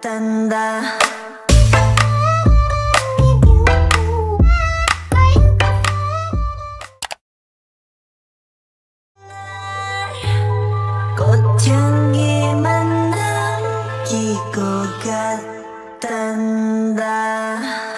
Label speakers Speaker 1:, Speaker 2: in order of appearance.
Speaker 1: tanda Tanda.